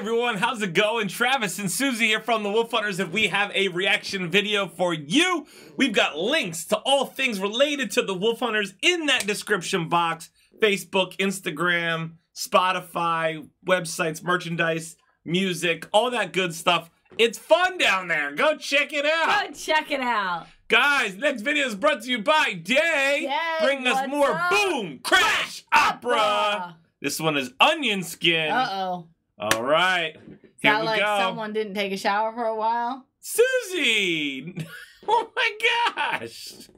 everyone, how's it going? Travis and Susie here from the Wolf HunterZ, and we have a reaction video for you. We've got links to all things related to the Wolf HunterZ in that description box. Facebook, Instagram, Spotify, websites, merchandise, music, all that good stuff. It's fun down there. Go check it out. Go check it out. Guys, next video is brought to you by Day. Yay, Bring us more up? boom, crash, opera. This one is onion skin. Uh oh. All right. Here Sound like go. someone didn't take a shower for a while. Susie! Oh my gosh!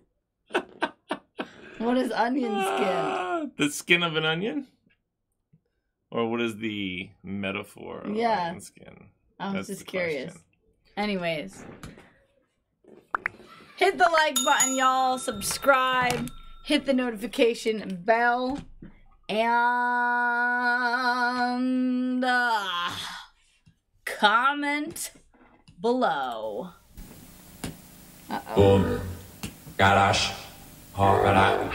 What is onion skin? Ah, the skin of an onion? Or what is the metaphor of Yeah. onion skin? I was That's just curious. question. Anyways, hit the like button, y'all. Subscribe. Hit the notification bell. And uh, comment below. Uh-oh. Boom. Garage. Opera.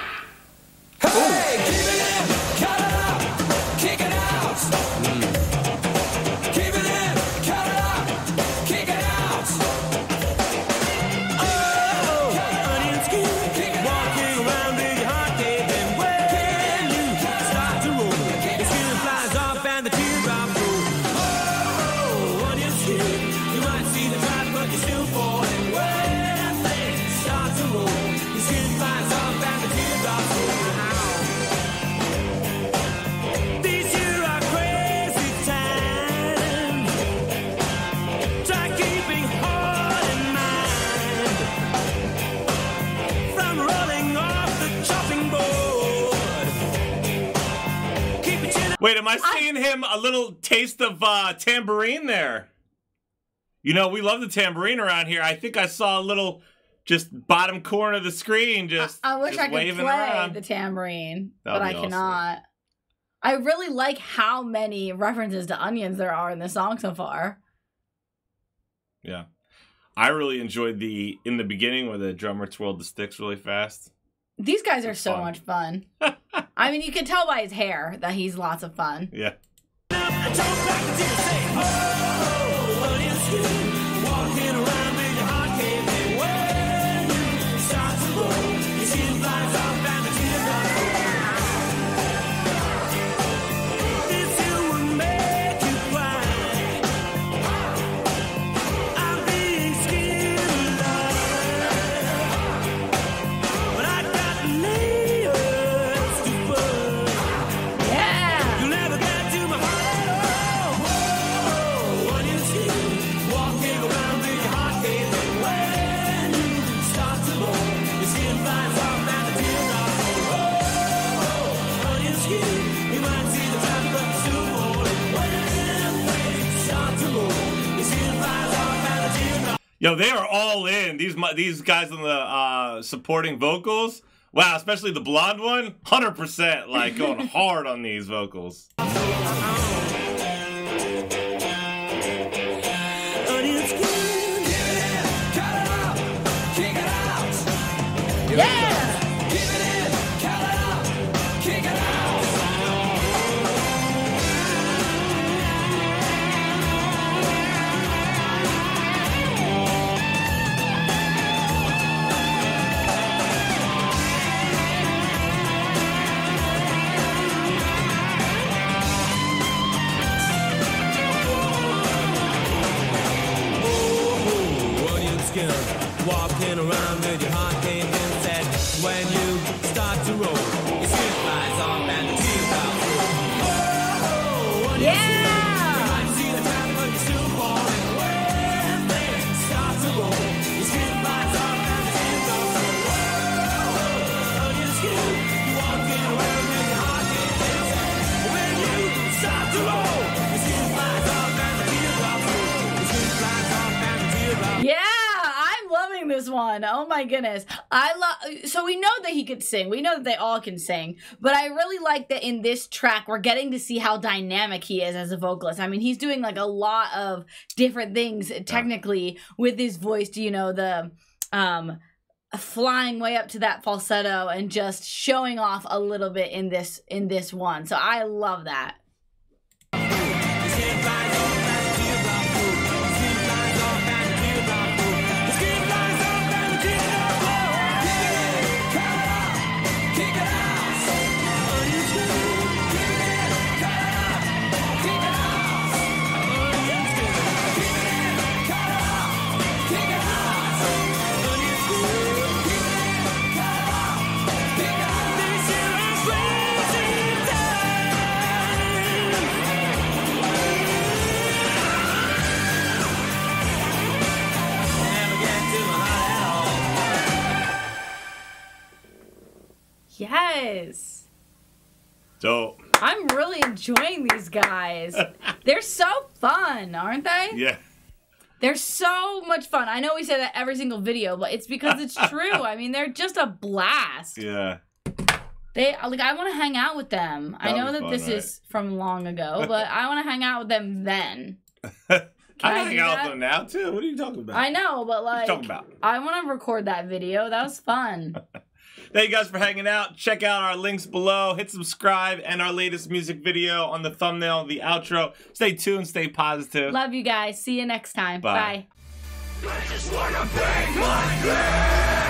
Wait, am I seeing him a little taste of uh, tambourine there? You know, we love the tambourine around here. I think I saw a little just bottom corner of the screen just, I wish just I could play around. the tambourine, That'd but I awesome. cannot. I really like how many references to onions there are in the song so far. Yeah. I really enjoyed the in the beginning where the drummer twirled the sticks really fast. These guys are It's so fun. much fun. I mean, you can tell by his hair that he's lots of fun. Yeah. up and Yo, they are all in. These these guys on the uh, supporting vocals. Wow, especially the blonde one, hundred percent like going hard on these vocals. With your heart. When you start to roll, your skin flies off and the teardrops roll. Oh, Yeah! My goodness. I love so we know that he could sing. We know that they all can sing. But I really like that in this track we're getting to see how dynamic he is as a vocalist. I mean, he's doing like a lot of different things technically with his voice, you know, the um flying way up to that falsetto and just showing off a little bit in this in this one. So I love that. Yes. Dope. I'm really enjoying these guys. They're so fun, aren't they? Yeah. They're so much fun. I know we say that every single video, but it's because it's true. I mean, they're just a blast. Yeah. They like I want to hang out with them. I That'd know that fun, this right? is from long ago, but I want to hang out with them then. I I hang out with them now too. What are you talking about? I know, but What are you like talking about? I want to record that video. That was fun. Thank you guys for hanging out. Check out our links below. Hit subscribe and our latest music video on the thumbnail, the outro. Stay tuned. Stay positive. Love you guys. See you next time. Bye. Bye.